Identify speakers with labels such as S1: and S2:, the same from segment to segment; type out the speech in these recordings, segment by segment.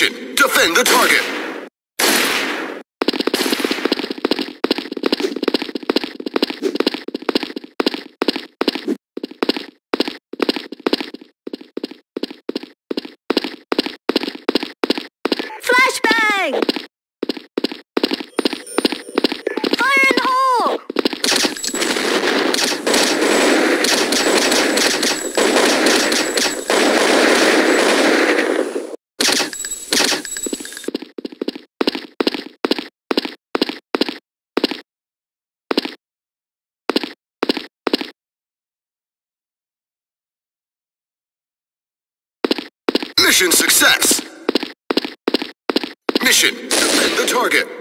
S1: Position. Defend the target.
S2: Flashbang!
S1: Mission success. Mission, defend the target.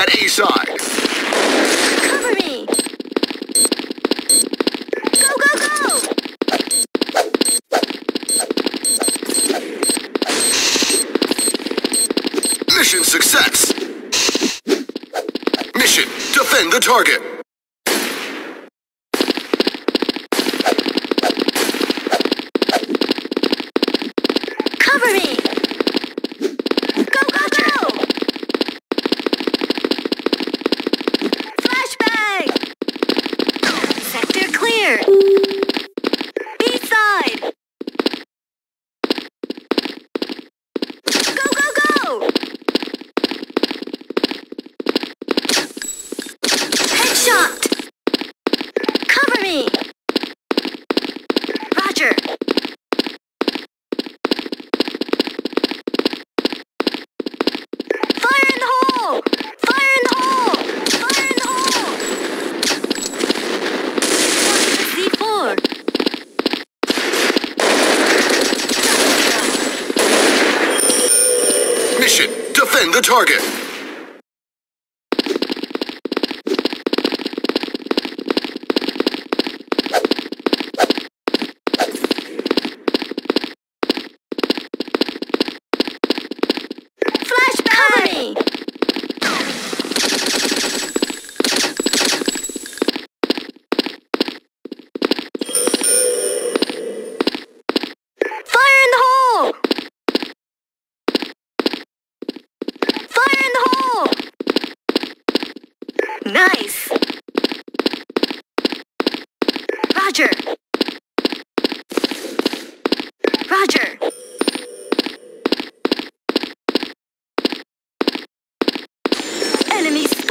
S1: at A side.
S2: Cover me! Go, go, go!
S1: Mission success! Mission, defend the target! Defend the target.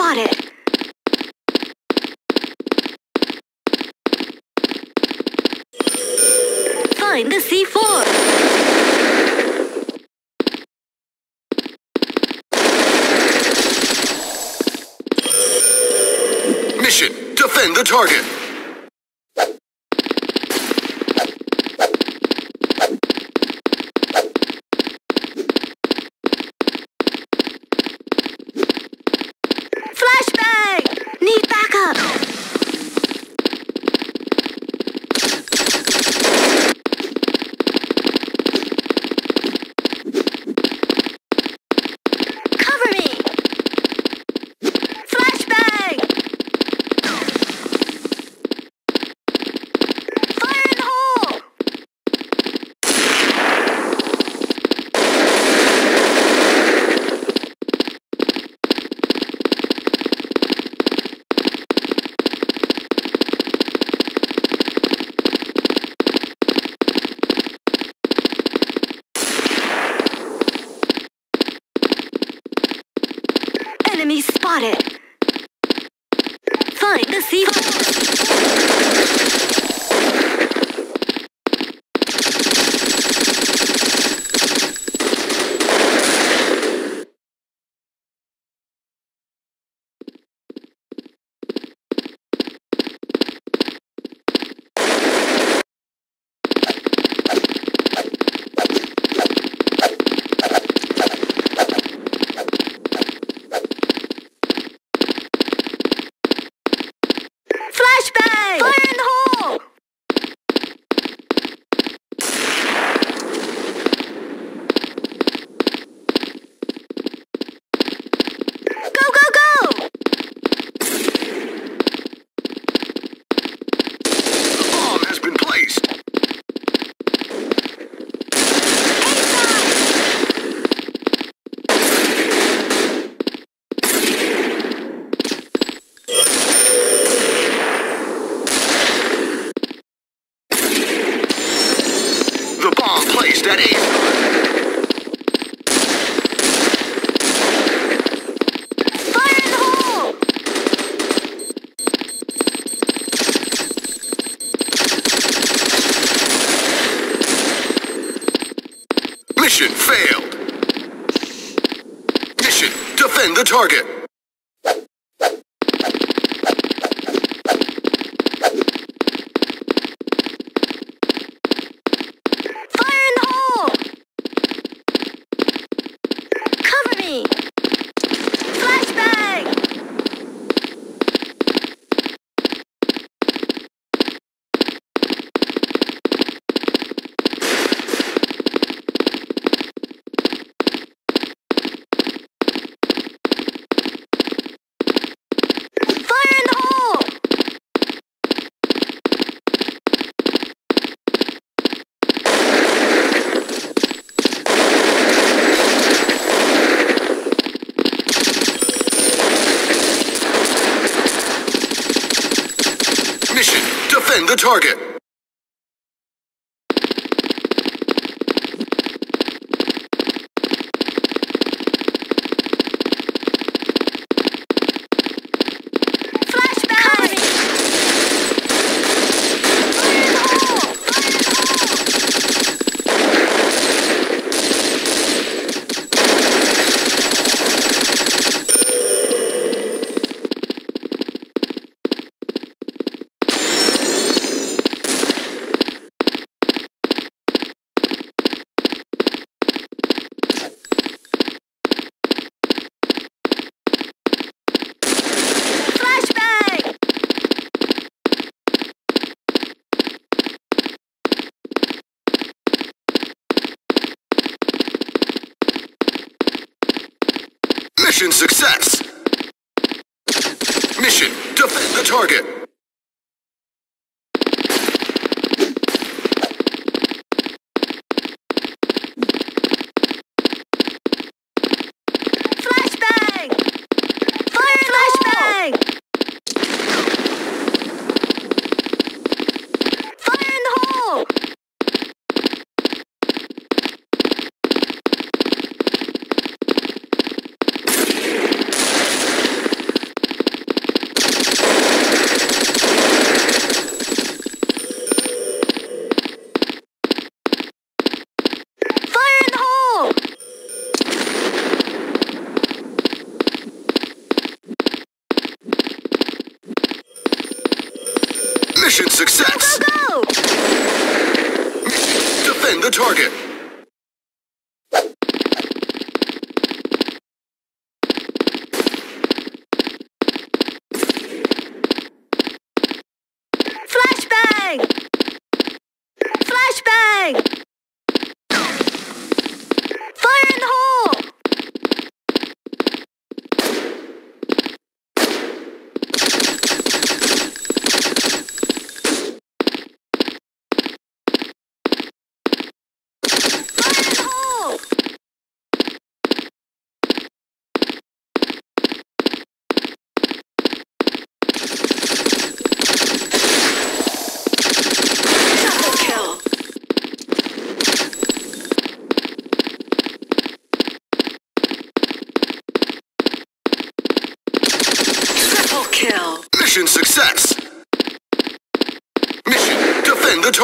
S2: Got it. Find the C4.
S1: Mission, defend the target. got it.
S2: Mission failed. Mission, defend the target. target. Mission success. Mission, defend the target. Mission success!
S1: Go, go,
S2: go! Defend the target!
S1: Flashbang! Flashbang!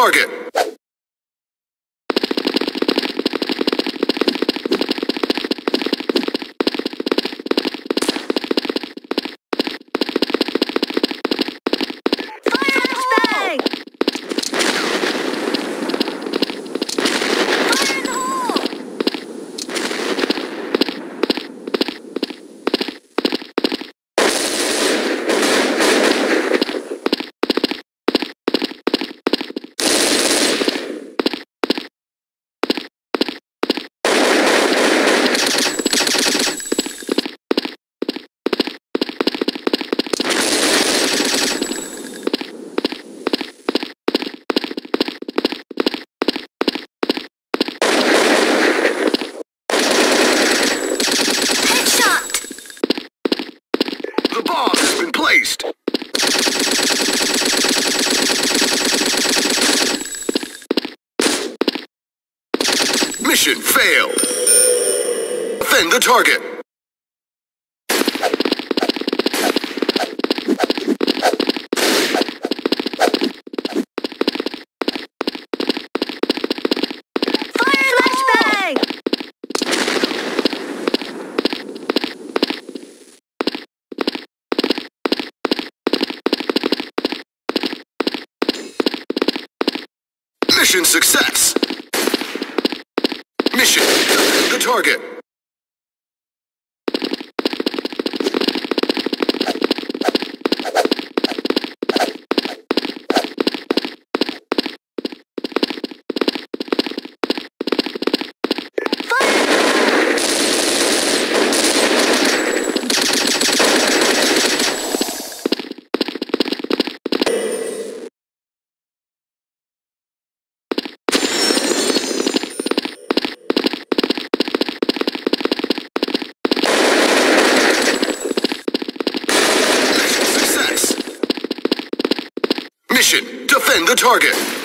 S2: target. target. Mission success! Mission, the target. Mission, defend the target.